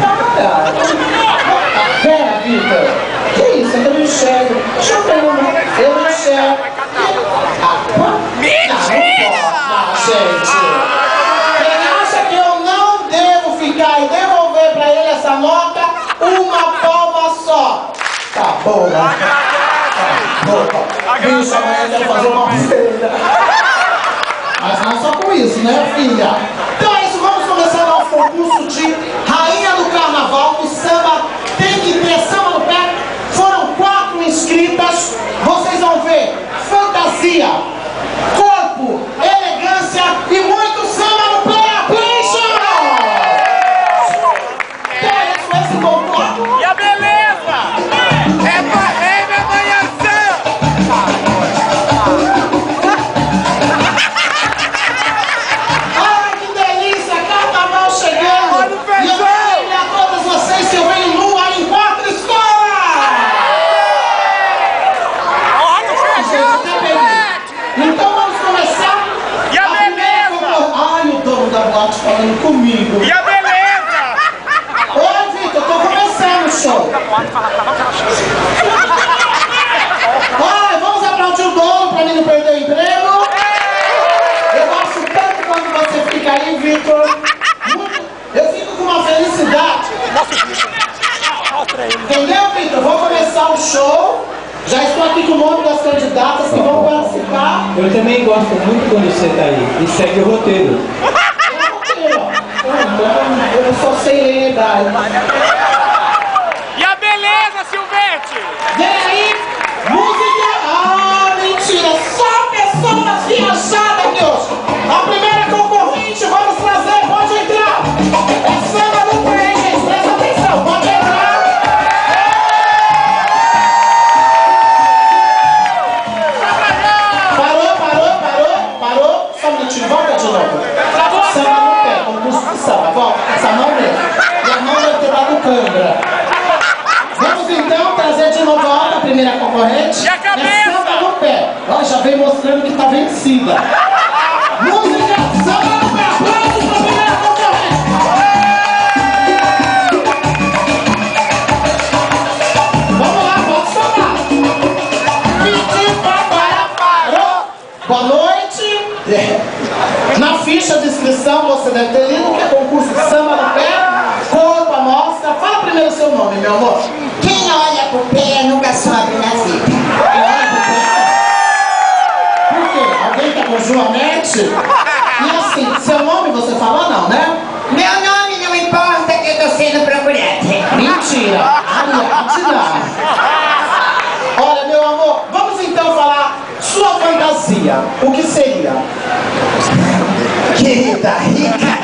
Para! Pera, Vitor! Que isso? Eu não enxergo. Deixa eu ver. Eu não enxergo. Água? Mentira! Não, gente! Quem acha que eu não devo ficar e devolver pra ele essa nota? Uma palma só! Tá bom, né? Tá bom. Amanhã eu fazer uma feira. Mas não é só com isso, né, filha? Então é isso, vamos começar nosso concurso de raiz. Carnaval, do samba tem que ter samba no pé. Foram quatro inscritas, vocês vão ver. Fantasia, Então vamos começar. E a primeira beleza? Ai, o dono da boate falando comigo. E a beleza? Oi, Vitor, tô começando o show. Ai, vamos aplaudir o dono pra mim não perder o emprego. Eu gosto tanto quando você fica aí, Vitor. Muito- Eu fico com uma felicidade. Entendeu, Vitor? Vou começar o show. Já estou aqui com o nome das candidatas que vão participar. Eu também gosto muito quando você tá aí e segue o roteiro. Eu só sei ler Vamos então trazer de novo a volta a primeira concorrente. E a cabeça? É samba no pé. Ó, já vem mostrando que tá vencida. Música, samba no pé. Aplausos pra primeira concorrente. Vamos lá, pode sambar. Pedi para parou. Boa noite. Na ficha de inscrição você deve ter lido que é concurso de samba no pé, nome, meu amor. Quem olha pro pé nunca sobe na vida. Por quê? Alguém tá com Joanete? E assim, seu nome você falou não, né? Meu nome não importa que eu tô sendo procurada. Mentira! Aliás, não. Olha, meu amor, vamos então falar sua fantasia. O que seria? Querida, rica.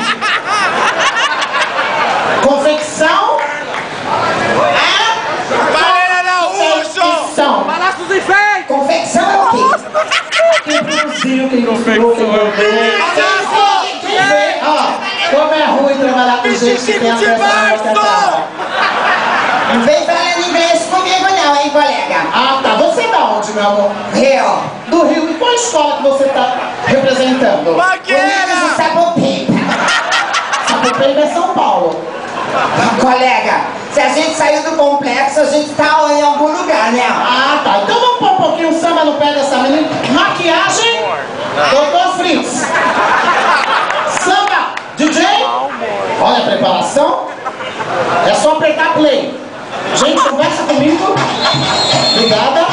Produziu, quem construiu, quem mandou. Quem vê, ó, como é ruim trabalhar com gente que tem a cara. Não vem falando inglês comigo não, hein, colega? Ah, tá. Você é da onde, meu amor? Rio. Do Rio. E qual escola que você tá representando? Unidos Vaqueira! de Sapopipa. Sapopemba é São Paulo. Colega, se a gente saiu do complexo, a gente tá em algum lugar, né? Ah, tá. Então vamos pôr um pouquinho o samba no pé dessa menina. Maquiagem, doutor Fritz. Samba, DJ. Olha a preparação. É só apertar play. Gente, conversa comigo. Obrigada.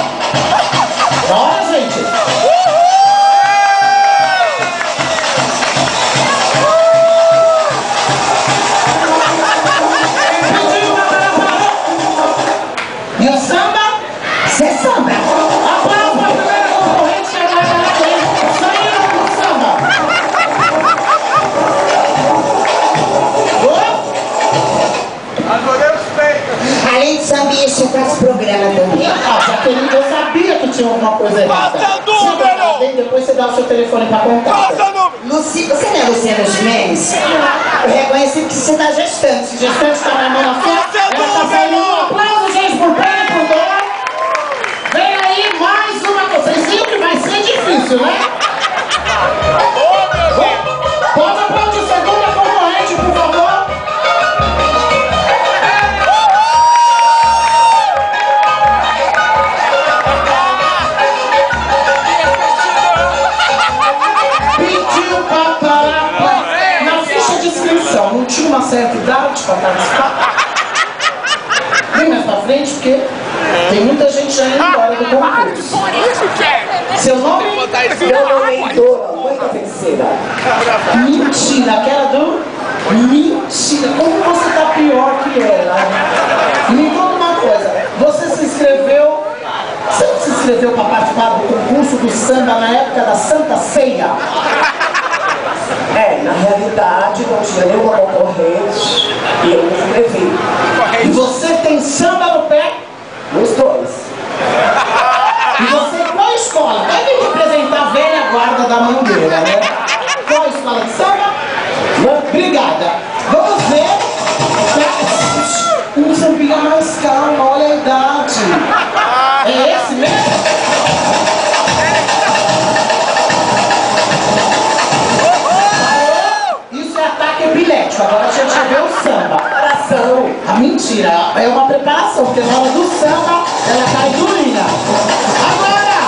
Sambista, eu faço programa também. Ah, Jaqueline, eu sabia que tinha alguma coisa errada. Passa o número! Dentro, depois você dá o seu telefone para contar. Passa o número! Luci, você não é Luciana Gimenez? Eu reconheci que você tá gestante. Gestante está na mão na frente. Passa o Ela tá certa idade para participar. Vem mais pra frente, porque tem muita gente já indo embora do concurso. Por isso, chefe. Seu nome? Meu nome é Dora, mãe da feiticeira. Mentira, que era do. Mentira, como você tá pior que ela? Me conta uma coisa, você se inscreveu. Você não se inscreveu para participar do concurso do samba na época da Santa Ceia? É, na realidade não tinha nenhuma concorrente e eu me inscrevi. E você tem samba no pé? Nos dois. E você qual escola? Deve representar a velha guarda da mangueira, né? Agora a gente vai ver o samba. Coração. A mentira é uma preparação, porque na hora do samba ela cai durinha. Agora!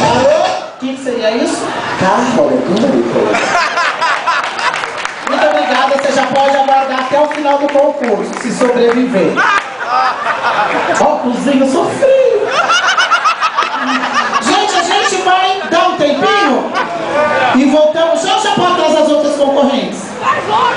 Parou? O que, seria isso? Carro. Muito obrigada, você já pode aguardar até o final do concurso, se sobreviver. Ó, cozinho sofrido. Gente, a gente vai dar um tempinho e